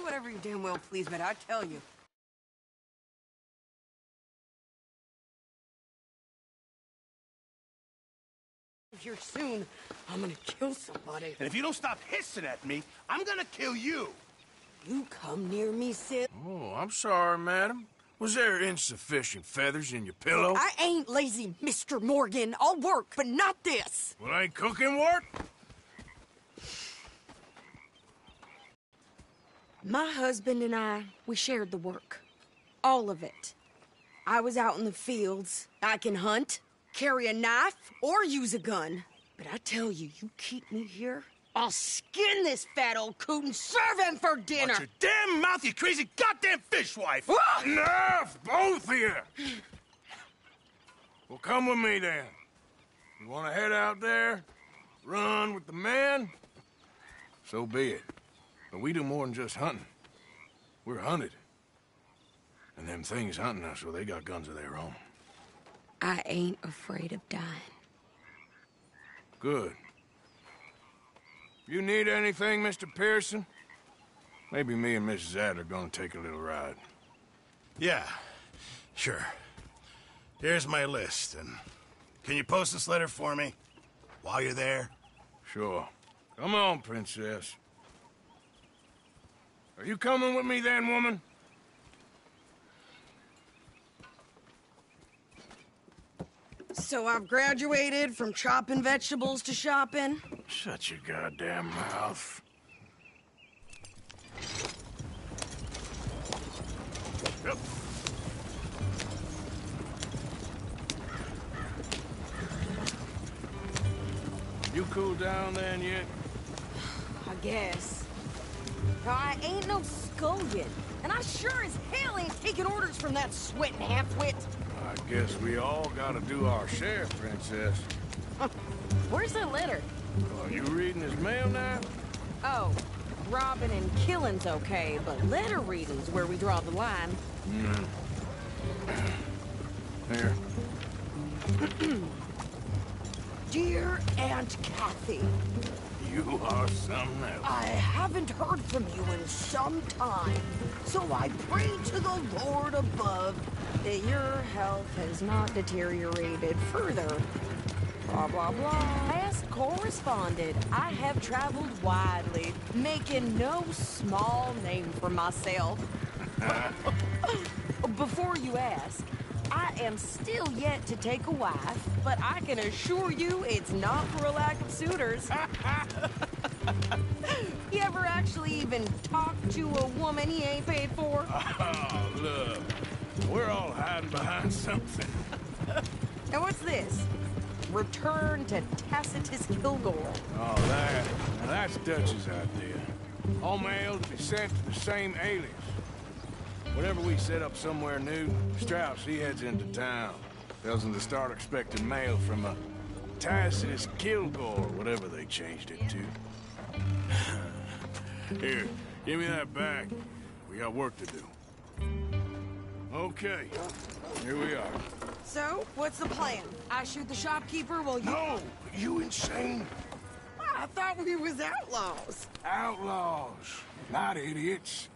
say whatever you damn well please, but I tell you, here soon, I'm gonna kill somebody. And if you don't stop hissing at me, I'm gonna kill you. You come near me, Sid. Oh, I'm sorry, madam. Was there insufficient feathers in your pillow? I ain't lazy, Mr. Morgan. I'll work, but not this. Well, I ain't cooking work? My husband and I, we shared the work. All of it. I was out in the fields. I can hunt, carry a knife, or use a gun. But I tell you, you keep me here, I'll skin this fat old coot and serve him for dinner. Watch your damn mouth, you crazy goddamn fishwife! Enough, both of you! Well, come with me then. You want to head out there, run with the man? So be it. But we do more than just hunting. We're hunted. And them things hunting us, well, they got guns of their own. I ain't afraid of dying. Good. You need anything, Mr. Pearson? Maybe me and Mrs. Zad are gonna take a little ride. Yeah, sure. Here's my list, and can you post this letter for me while you're there? Sure. Come on, Princess. Are you coming with me then, woman? So I've graduated from chopping vegetables to shopping. Shut your goddamn mouth. Yep. You cool down then yet? I guess. I ain't no scullion, and I sure as hell ain't taking orders from that sweating half-wit. I guess we all gotta do our share, Princess. Where's that letter? Are you reading his mail now? Oh, robbing and killing's okay, but letter reading's where we draw the line. Hmm. Here. Dear Aunt Kathy, You are something else. I haven't heard from you in some time, so I pray to the Lord above that your health has not deteriorated further. Blah, blah, blah. As corresponded, I have traveled widely, making no small name for myself. Before you ask, am still yet to take a wife, but I can assure you it's not for a lack of suitors. you ever actually even talk to a woman he ain't paid for? Oh, look. We're all hiding behind something. And what's this? Return to Tacitus Kilgore. Oh, that. Now that's Dutch's idea. All mail to be sent to the same alias. Whenever we set up somewhere new, Strauss, he heads into town. Tells them to start expecting mail from a Tacitus Kilgore, whatever they changed it to. Here, give me that back. We got work to do. Okay, here we are. So, what's the plan? I shoot the shopkeeper while you... No, you insane I thought we was outlaws. outlaws, not idiots.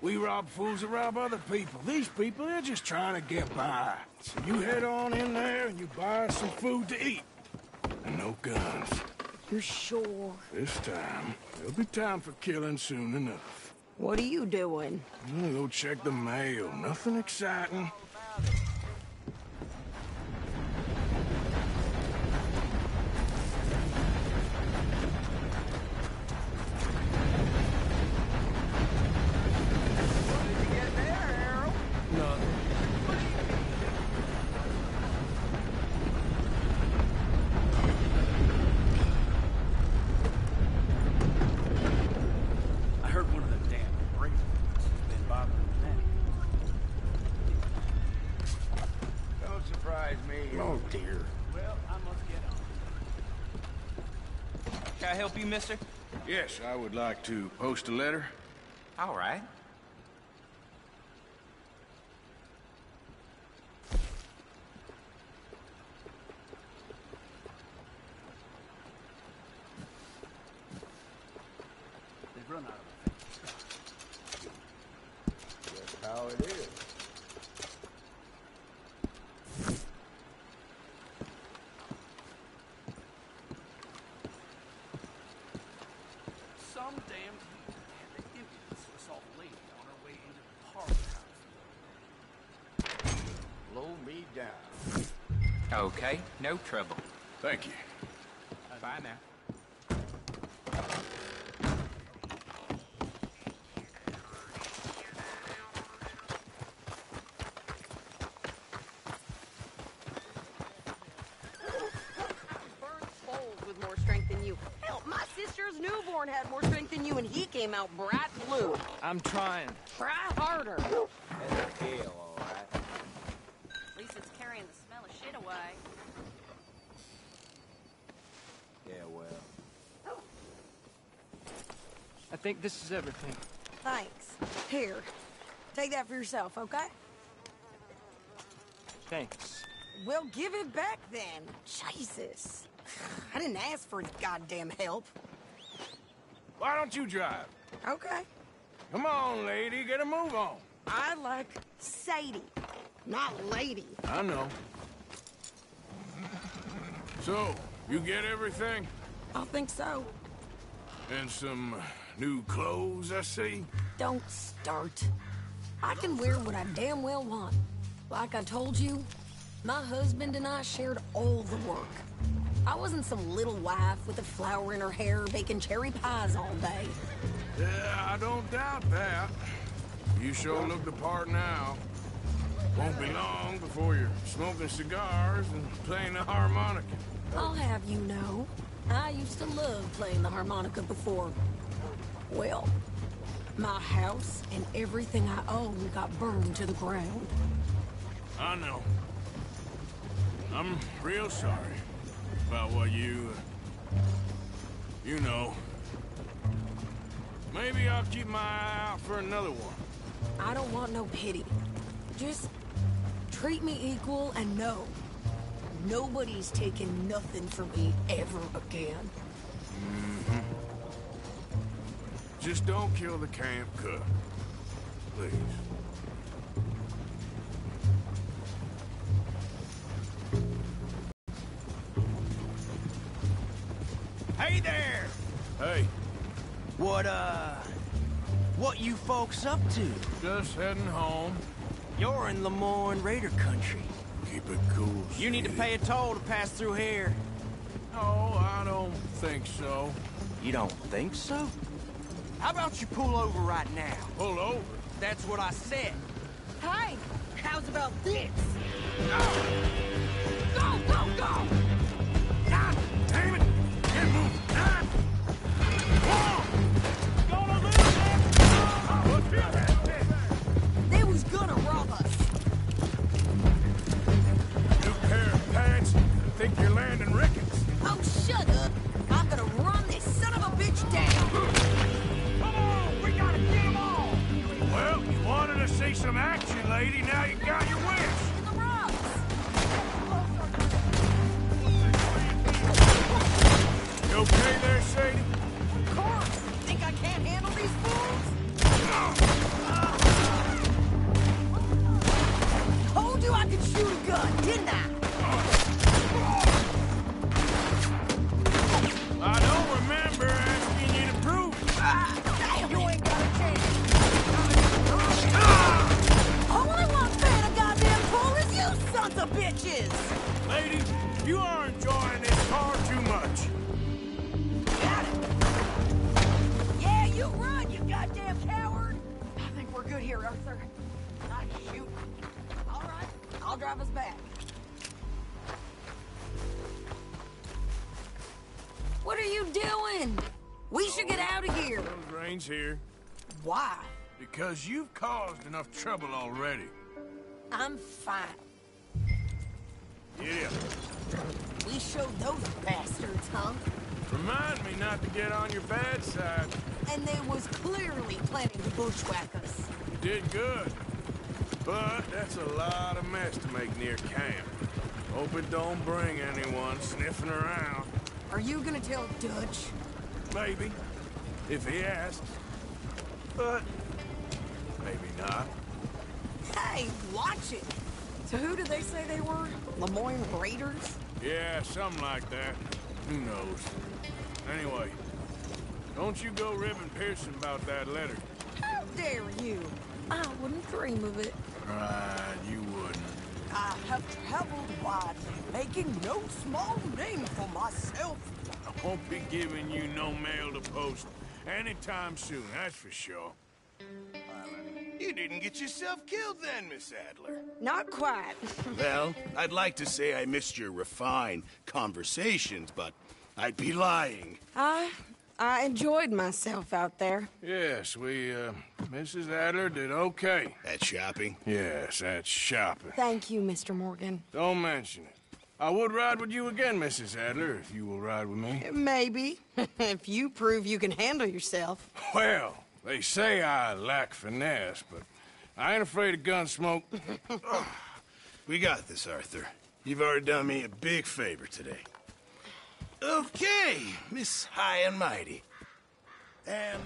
We rob fools that rob other people. These people, they're just trying to get by. So you head on in there and you buy some food to eat. And no guns. You're sure? This time, there'll be time for killing soon enough. What are you doing? I'm gonna go check the mail. Nothing exciting. Mister? Yes, I would like to post a letter. All right. They've run out of how it is. Some damn had the impudence to assault a lady on her way into the parlor house. Blow me down. Okay, no trouble. Thank you. Bye now. Burnt souls with more strength than you. Hell, my sister's newborn had more strength than you, and he came out bright blue. I'm trying. Try harder. That's a kill, all right. At least it's carrying the smell of shit away. Yeah, well. I think this is everything. Thanks. Here, take that for yourself, okay? Thanks. Well, give it back then. Jesus. I didn't ask for his goddamn help. Why don't you drive? Okay. Come on, lady, get a move on. I like Sadie, not lady. I know. So, you get everything? I think so. And some uh, new clothes, I see? Don't start. I can wear what I damn well want. Like I told you, my husband and I shared all the work. I wasn't some little wife with a flower in her hair baking cherry pies all day. Yeah, I don't doubt that. You sure look the part now. Won't be long before you're smoking cigars and playing the harmonica. I'll have you know, I used to love playing the harmonica before. Well, my house and everything I own got burned to the ground. I know. I'm real sorry about what you... uh, You know. Maybe I'll keep my eye out for another one. I don't want no pity. Just treat me equal and know nobody's taking nothing from me ever again. Just don't kill the camp cook. Please. Hey there! Hey, What, uh... What you folks up to? just heading home. You're in Lemoyne Raider country. Keep it cool, You need to pay a toll to pass through here. No, I don't think so. You don't think so? How about you pull over right now? Pull over. That's what I said. Hey, how's about this? Go, go, go! God some action, lady. Now you Because you've caused enough trouble already. I'm fine. Yeah. We showed those bastards, huh? Remind me not to get on your bad side. And they was clearly planning to bushwhack us. You did good. But that's a lot of mess to make near camp. Hope it don't bring anyone sniffing around. Are you gonna tell Dutch? Maybe. If he asks. But maybe not. Hey, watch it! So who did they say they were? Lemoyne Raiders? Yeah, something like that. Who knows? Anyway, don't you go ribbing Pearson about that letter. How dare you? I wouldn't dream of it. Right, you wouldn't. I have traveled widely, making no small name for myself. I won't be giving you no mail to post anytime soon, that's for sure. You didn't get yourself killed then, Miss Adler. Not quite. Well, I'd like to say I missed your refined conversations, but I'd be lying. I I enjoyed myself out there. Yes, we, uh, Mrs. Adler did okay. At shopping? Yes, at shopping. Thank you, Mr. Morgan. Don't mention it. I would ride with you again, Mrs. Adler, if you will ride with me. Maybe. if you prove you can handle yourself. Well, they say I lack finesse, but I ain't afraid of gun smoke. We got this, Arthur. You've already done me a big favor today. Okay, Miss High and Mighty. And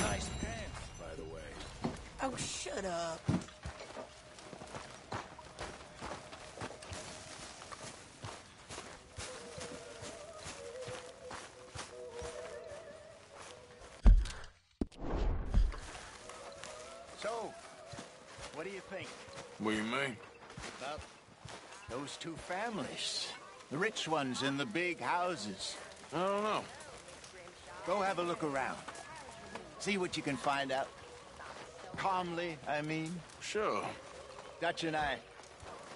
nice pants, by the way. Oh, shut up. What do you mean? about those two families? The rich ones in the big houses. I don't know. Go have a look around. See what you can find out. Calmly, I mean. Sure. Dutch and I,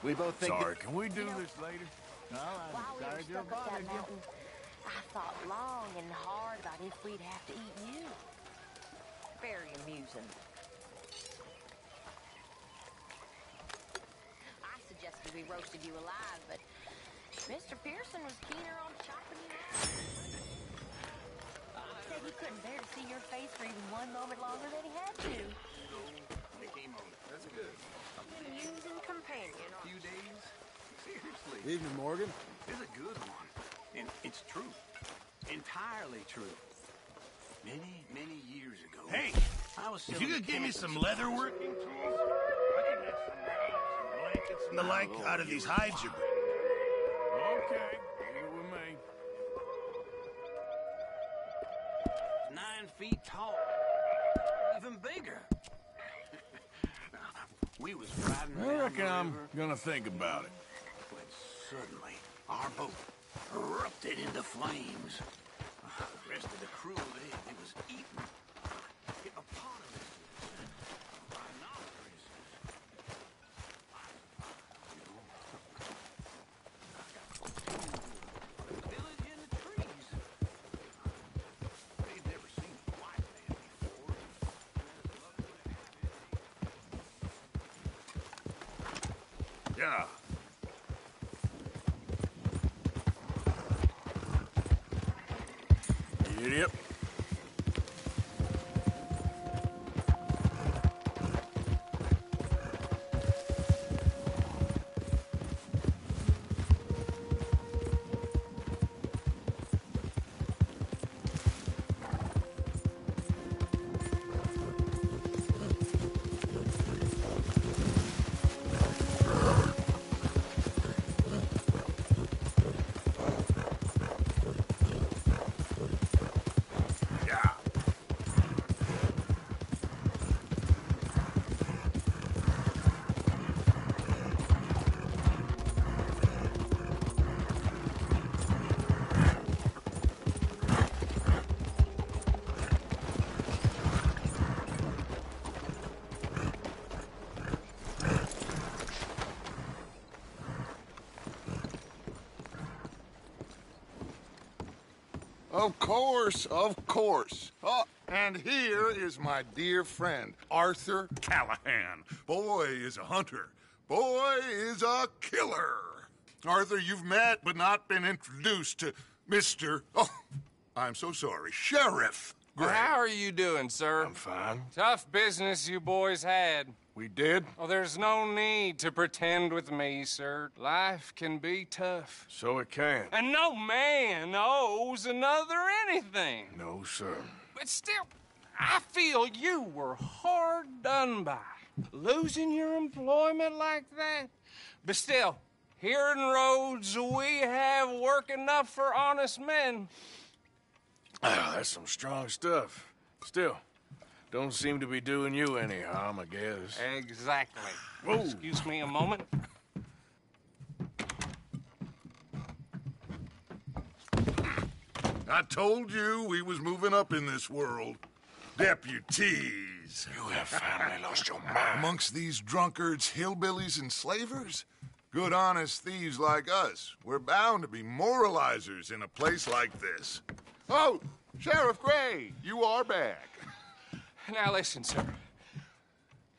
we both think. Sorry, can we do this later? No, I'm While we were sorry to stuck up bother that you. mountain, I thought long and hard about if we'd have to eat you. Very amusing. I suggested we roasted you alive, but Mr. Pearson was keener on chopping you up. Said he couldn't bear to see your face for even one moment longer than he had to. That's good. Amusing companion. A Few days. Seriously. Evening, Morgan. It's a good one. And it's true. Entirely true. Many, many years ago. Hey, I was if you could give me some to leather working and and the like out of these hides you bring. Okay, leave it with me. Nine feet tall. Even bigger. we was riding I reckon I'm gonna think about it. when suddenly our boat erupted into flames. The rest of the crew, they, they was eaten. Of course, of course. Oh, and here is my dear friend, Arthur Callahan. Boy is a hunter. Boy is a killer. Arthur, you've met but not been introduced to Mr. Oh, I'm so sorry, Sheriff Gray. How are you doing, sir? I'm fine. Tough business you boys had. We did? Oh, there's no need to pretend with me, sir. Life can be tough. So it can. And no man owes another anything. No, sir. But still, I feel you were hard done by. losing your employment like that. But still, here in Rhodes, we have work enough for honest men. Ah, that's some strong stuff. Still, don't seem to be doing you any harm, I guess. Exactly. Excuse me a moment. I told you we was moving up in this world. Deputies. You have finally lost your mind. Amongst these drunkards, hillbillies, and slavers? Good honest thieves like us. We're bound to be moralizers in a place like this. Oh, Sheriff Gray, you are back. Now listen, sir.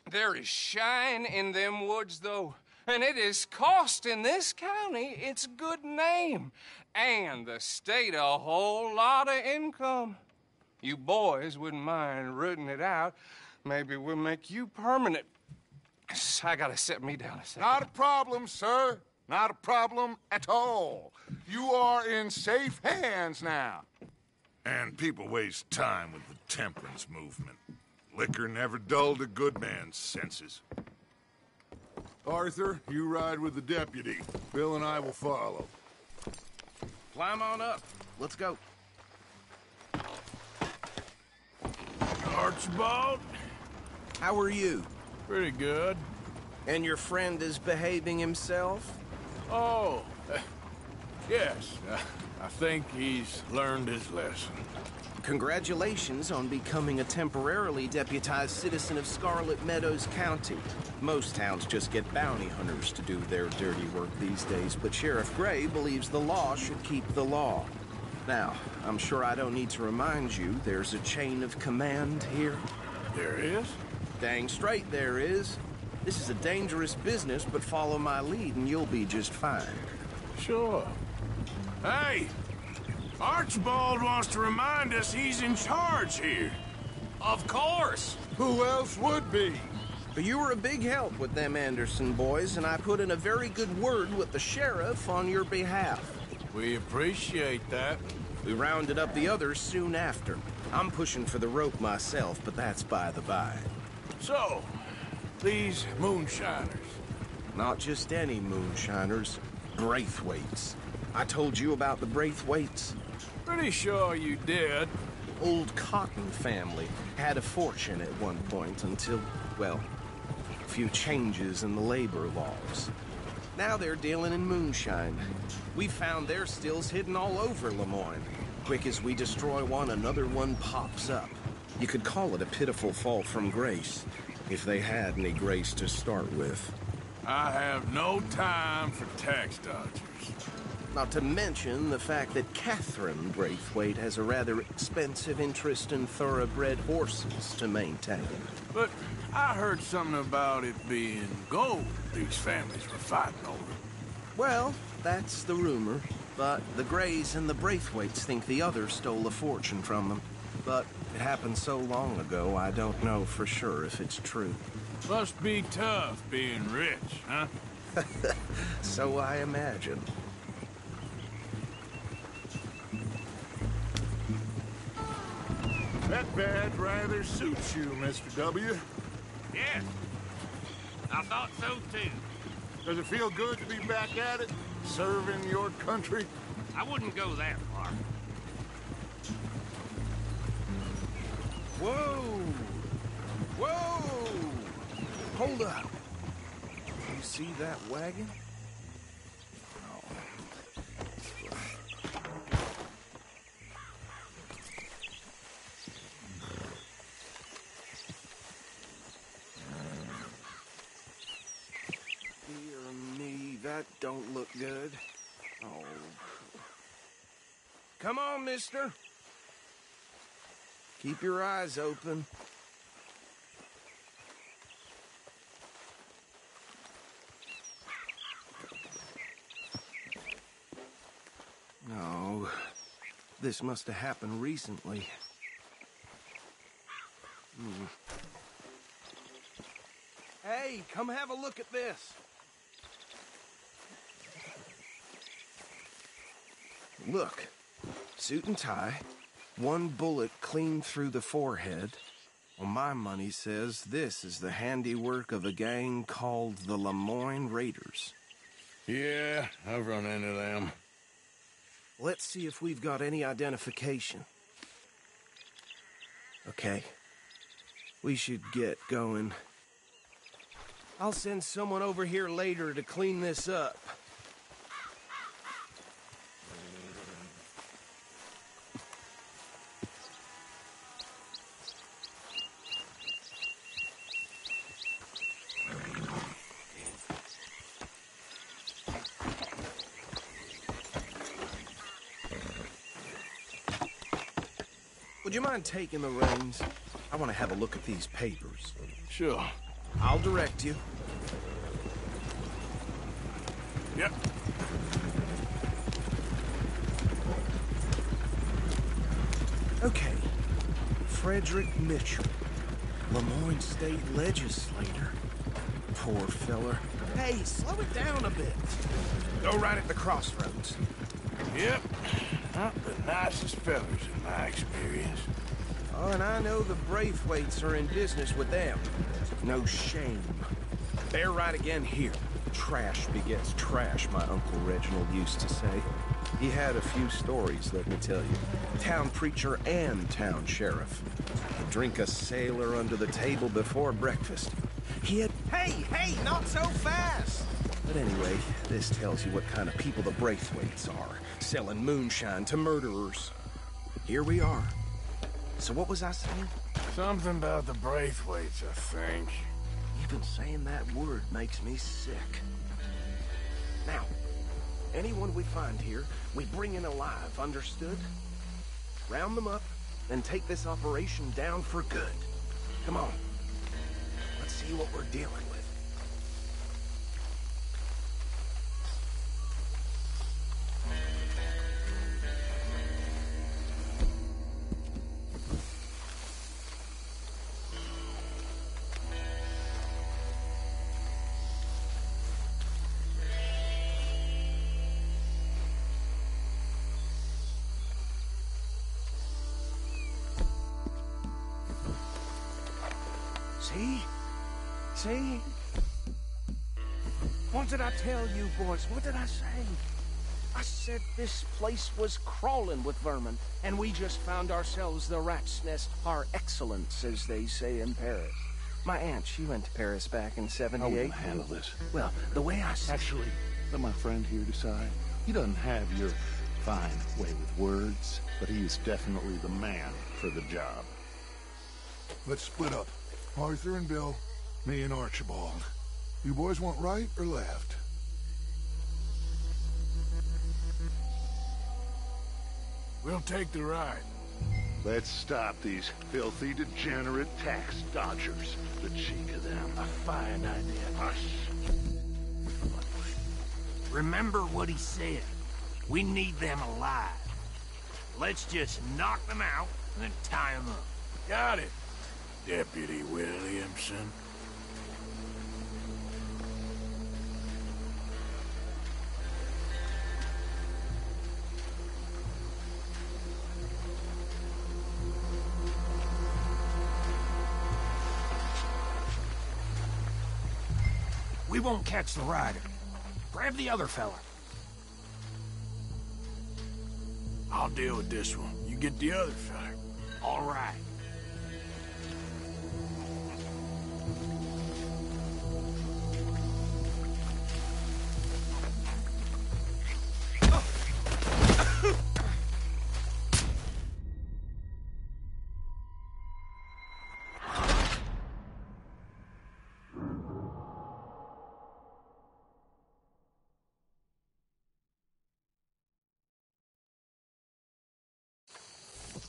There is shine in them woods, though, and it is costing this county its good name and the state a whole lot of income. You boys wouldn't mind rooting it out. Maybe we'll make you permanent. I gotta set me down a second. Not a problem, sir. Not a problem at all. You are in safe hands now. And people waste time with the temperance movement. Liquor never dulled a good man's senses. Arthur, you ride with the deputy. Bill and I will follow. Climb on up. Let's go. Archibald? How are you? Pretty good. And your friend is behaving himself? Oh, uh, yes. I think he's learned his lesson. Congratulations on becoming a temporarily deputized citizen of Scarlett Meadows County. Most towns just get bounty hunters to do their dirty work these days, but Sheriff Gray believes the law should keep the law. Now, I'm sure I don't need to remind you there's a chain of command here. There is? Dang straight there is. This is a dangerous business, but follow my lead and you'll be just fine. Sure. Hey! Archibald wants to remind us he's in charge here. Of course. Who else would be? But you were a big help with them Anderson boys, and I put in a very good word with the sheriff on your behalf. We appreciate that. We rounded up the others soon after. I'm pushing for the rope myself, but that's by the by. So, these moonshiners. Not just any moonshiners, Braithwaites. I told you about the Braithwaites. Pretty sure you did. Old Cotton family had a fortune at one point until, well, a few changes in the labor laws. Now they're dealing in moonshine. We found their stills hidden all over Lemoyne. Quick as we destroy one, another one pops up. You could call it a pitiful fall from grace, if they had any grace to start with. I have no time for tax dodgers. Not to mention the fact that Catherine Braithwaite has a rather expensive interest in thoroughbred horses to maintain. But I heard something about it being gold these families were fighting over. Well, that's the rumor. But the Grays and the Braithwaites think the other stole a fortune from them. But it happened so long ago, I don't know for sure if it's true. Must be tough being rich, huh? so I imagine. That badge rather suits you, Mr. W. Yes. I thought so too. Does it feel good to be back at it, serving your country? I wouldn't go that far. Whoa! Whoa! Hold up. You see that wagon? Dear me, that don't look good. Oh. Come on, mister. Keep your eyes open. No. This must have happened recently. Hmm. Hey, come have a look at this. Look, suit and tie, one bullet clean through the forehead, Well, my money says this is the handiwork of a gang called the Lemoyne Raiders. Yeah, I've run into them. Let's see if we've got any identification. Okay. We should get going. I'll send someone over here later to clean this up. Mind taking the reins? I want to have a look at these papers. Sure. I'll direct you. Yep. Okay. Frederick Mitchell, Lemoyne State Legislator. Poor feller. Hey, slow it down a bit. Go right at the crossroads. Yep. Not the nicest fellas in my experience. Oh, and I know the Braithwaites are in business with them. No shame. They're right again here. Trash begets trash, my Uncle Reginald used to say. He had a few stories, let me tell you. Town preacher and town sheriff. He'd drink a sailor under the table before breakfast. He had... Hey, hey, not so fast! But anyway, this tells you what kind of people the Braithwaites are. Selling moonshine to murderers. Here we are. So what was I saying? Something about the Braithwaites, I think. Even saying that word makes me sick. Now, anyone we find here, we bring in alive, understood? Round them up, and take this operation down for good. Come on. Let's see what we're dealing with. See? What did I tell you, boys? What did I say? I said this place was crawling with vermin, and we just found ourselves the rat's nest par excellence, as they say in Paris. My aunt, she went to Paris back in 78. How will I handle this? Well, the way I see Actually, let my friend here decide. He doesn't have your fine way with words, but he is definitely the man for the job. Let's split up. Arthur and Bill, me and Archibald. You boys want right or left? We'll take the ride. Let's stop these filthy, degenerate tax dodgers. The cheek of them. A fine idea. Hush. Remember what he said. We need them alive. Let's just knock them out and then tie them up. Got it, Deputy Williamson. Won't catch the rider. Grab the other fella. I'll deal with this one. You get the other fella. All right.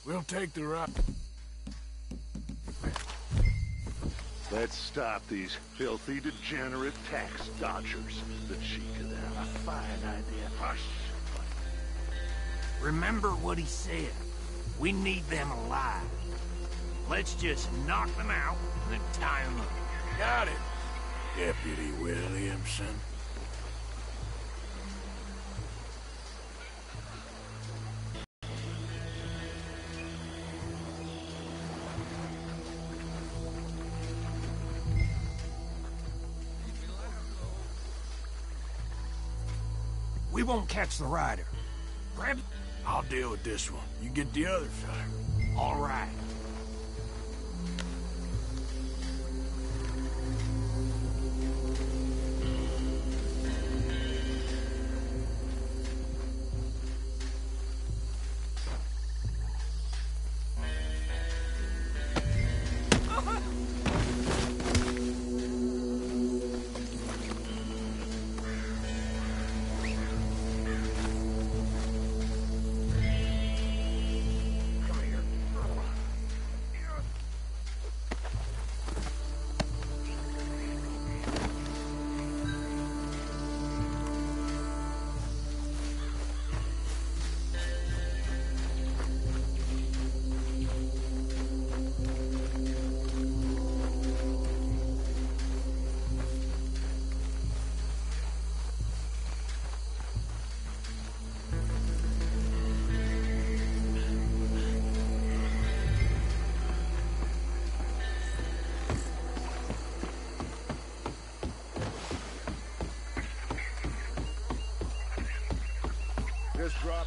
We'll take the ride. Let's stop these filthy, degenerate tax dodgers. The cheek of them. A fine idea. Hush. Remember what he said. We need them alive. Let's just knock them out and then tie them up. Got it, Deputy Williamson. We won't catch the rider. Grab... I'll deal with this one. You get the other side. All right.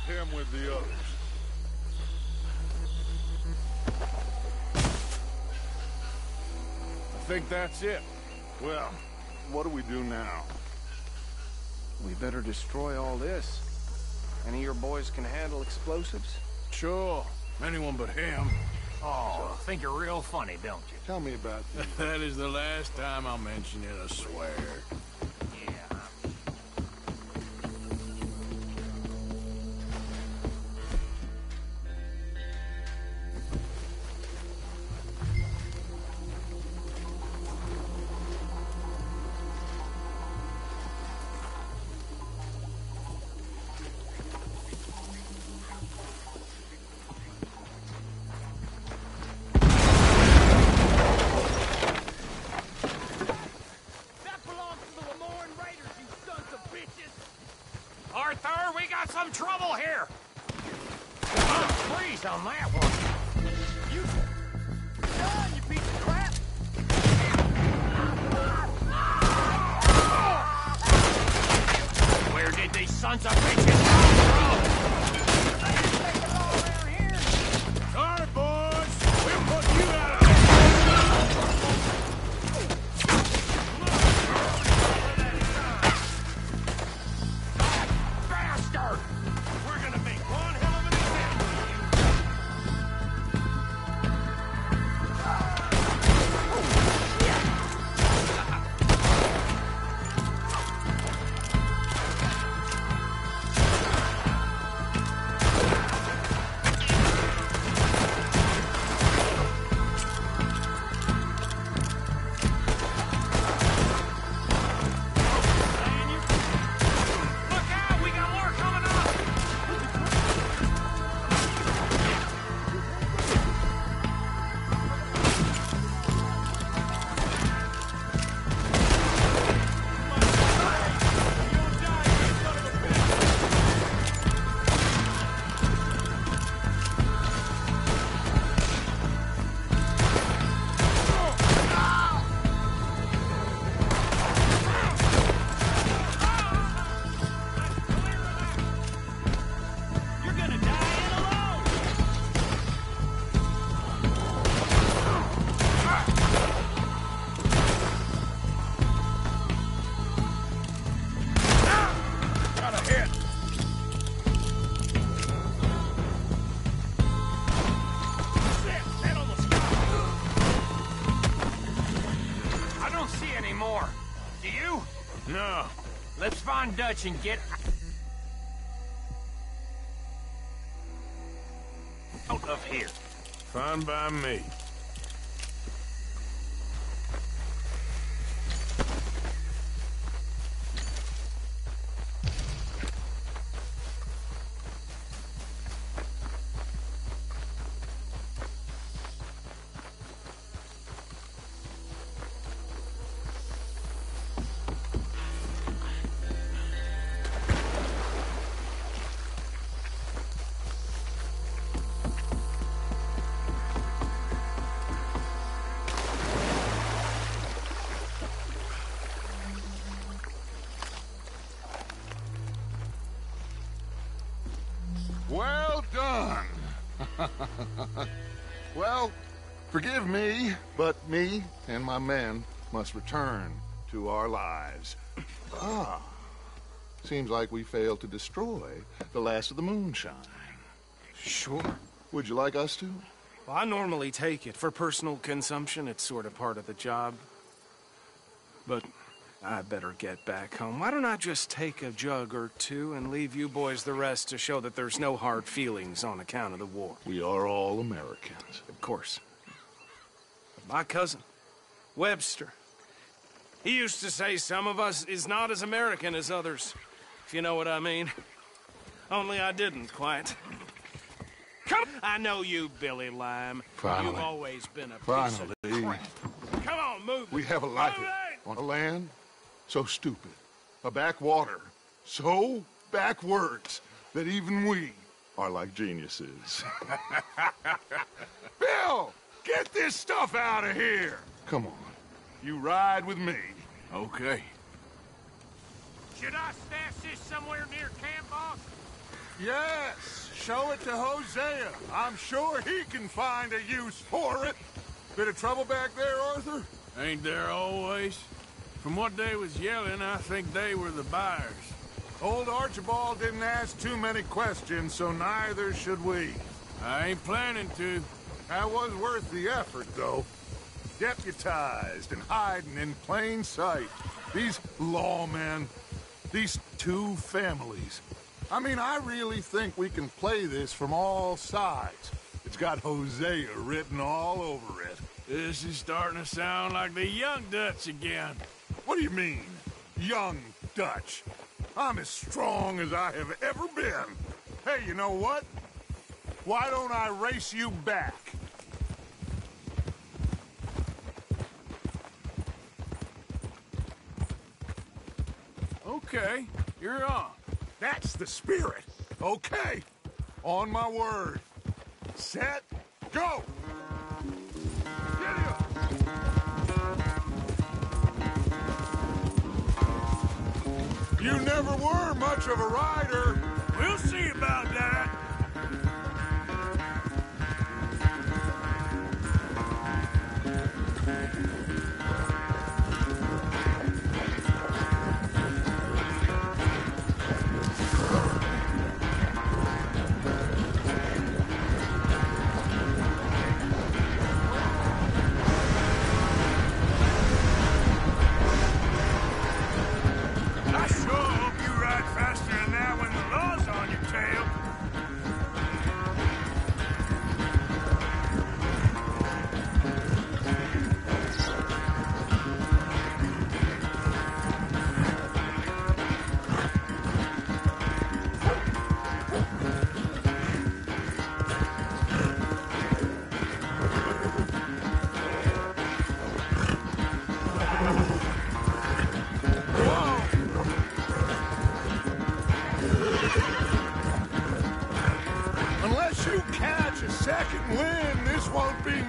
Him with the others. I think that's it. Well, what do we do now? We better destroy all this. Any of your boys can handle explosives? Sure. Anyone but him. Oh, think you're real funny, don't you? Tell me about this. that is the last time I'll mention it, I swear. Dutch and get out of here. Fine by me. My men must return to our lives. Ah, seems like we failed to destroy the last of the moonshine. Sure. Would you like us to? Well, I normally take it. For personal consumption, it's sort of part of the job. But I better get back home. Why don't I just take a jug or two and leave you boys the rest to show that there's no hard feelings on account of the war? We are all Americans. Of course. My cousin, Webster, he used to say some of us is not as American as others, if you know what I mean. Only I didn't quite. Come, I know you, Billy Lime. Finally. You've always been a piece Finally. of crap. Come on, move. We have a life on a land so stupid, a backwater so backwards that even we are like geniuses. Bill, get this stuff out of here. Come on, you ride with me. Okay. Should I stash this somewhere near camp, boss? Yes, show it to Hosea. I'm sure he can find a use for it. Bit of trouble back there, Arthur? Ain't there always? From what they was yelling, I think they were the buyers. Old Archibald didn't ask too many questions, so neither should we. I ain't planning to. That was worth the effort, though. Deputized and hiding in plain sight. These lawmen, these two families. I mean, I really think we can play this from all sides. It's got Hosea written all over it. This is starting to sound like the Young Dutch again. What do you mean, young Dutch? I'm as strong as I have ever been. Hey, you know what? Why don't I race you back? Okay, you're on. That's the spirit. Okay. On my word. Set. Go! You never were much of a rider. We'll see about that.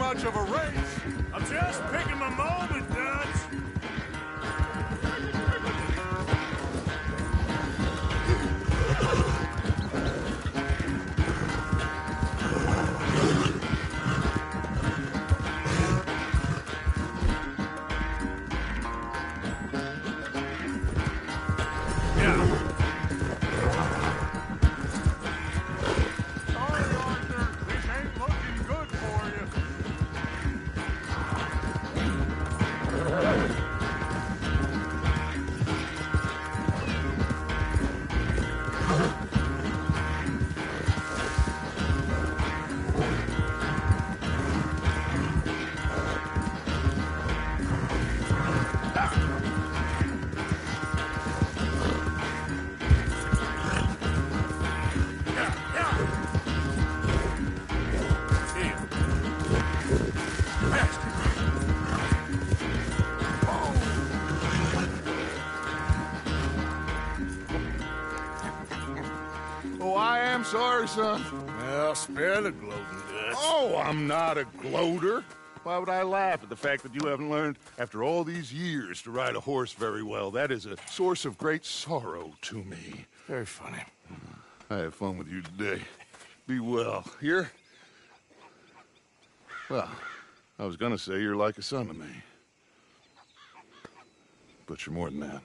Much of a sorry, son. Well, spare the gloating, Dutch. Oh, I'm not a gloater. Why would I laugh at the fact that you haven't learned, after all these years, to ride a horse very well? That is a source of great sorrow to me. Very funny. Mm-hmm. I have fun with you today. Be well. Here, Well, I was gonna say you're like a son to me. But you're more than that.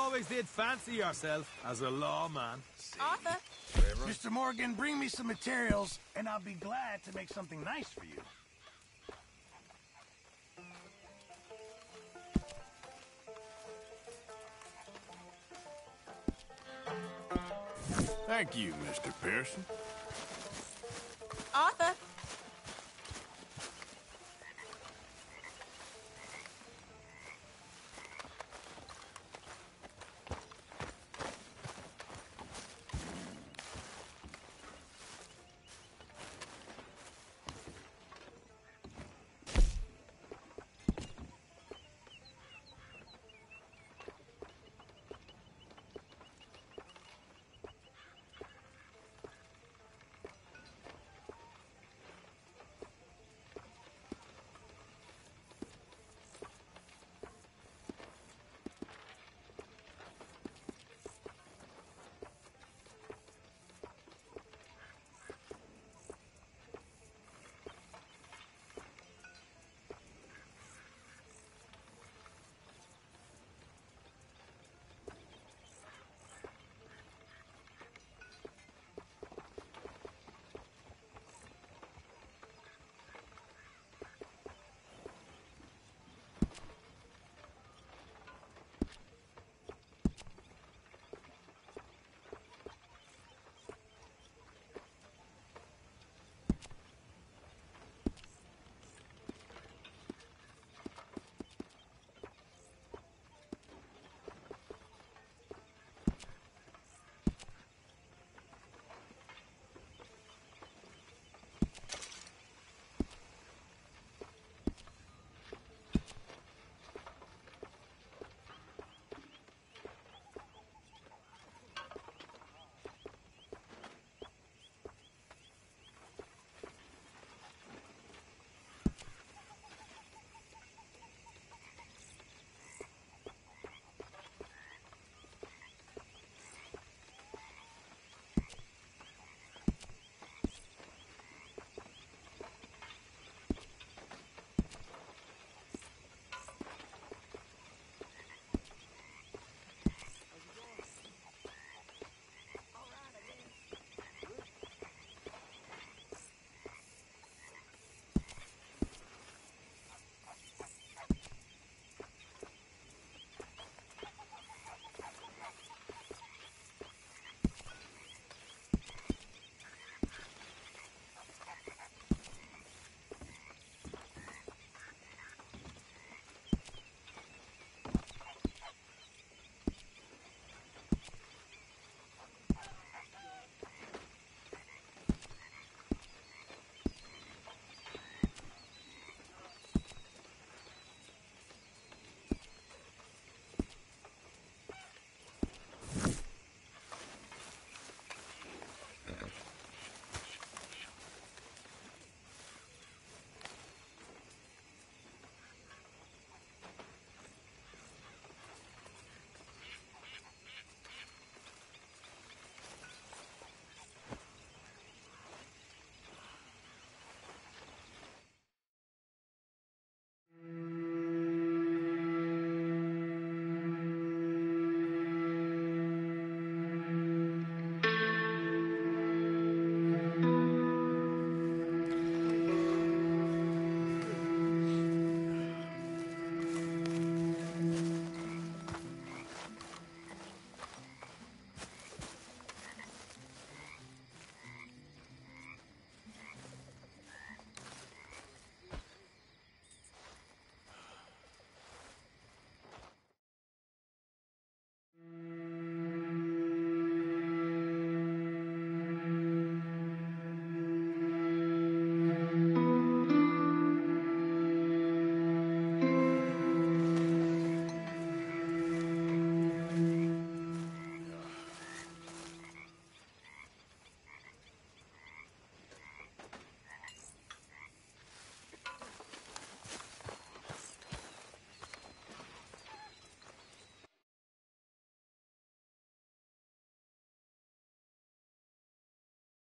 Always did fancy yourself as a lawman. Arthur, Mr. Morgan, bring me some materials, and I'll be glad to make something nice for you. Thank you, Mr. Pearson. Arthur,